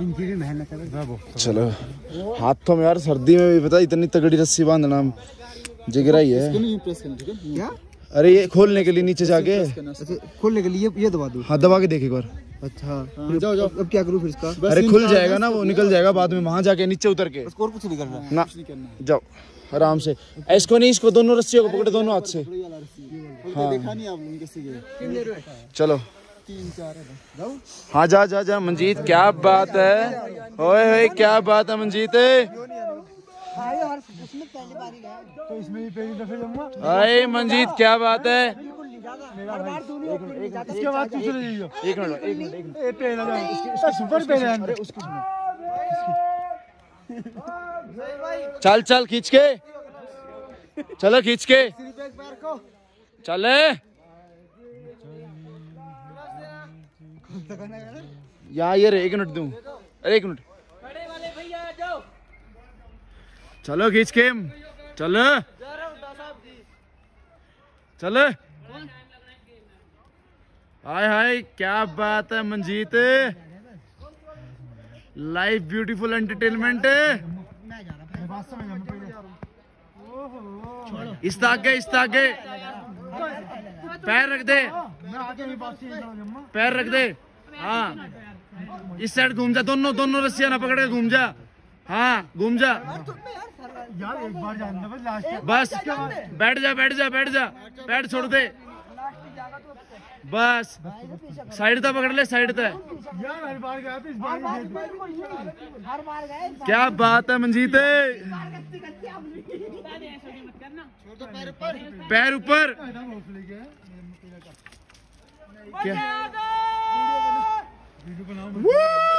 इनकी भी मेहनत है चलो हाथों में यार सर्दी में भी पता इतनी तगड़ी रस्सी बांधना जिगरा ही है। अरे ये खोलने के लिए नीचे जाके। अच्छा खोलने के लिए ये दबा दूँ। हाथ दबा के देख एक बार। अच्छा जाओ जाओ। अब क्या करूँ फिर इसका? अरे खुल जाएगा ना वो निकल जाएगा बाद में वहाँ जाके नीचे उतर के। और कुछ नहीं करना ना जाओ आराम से। इसको नहीं इसको दोनों रस्सियों को पकड़े दोनों हाथ से। हाँ। चलो है, जा जा जा, मंजीत, क्या बात है? ओए ओए, क्या बात है, मंजीत? अरे, मंजीत, क्या बात है? चल चल, खींच के। चलो, खींच के। चले। यहाँ ये एक मिनट दूँ। अरे, एक मिनट। चलो, खींच के। चलो। चलो। हाय हाय, क्या बात है मंजीत लाइफ ब्यूटीफुल एंटरटेनमेंट इस तक इस तक पैर रख दे। पैर रख दे। हाँ। इस साइड घूम जा दोनों दोनों रस्सियाँ ना पकड़ के घूम जा। हाँ घूम जा। यार एक बार बस लास्ट बस। बैठ जा बैठ जा बैठ जा। पैर छोड़ दे। बस। साइड तक पकड़ ले साइड तक यार हर बार गया तो इस बार भी क्या बात है मंजीत पैर ऊपर। क्या? Woo!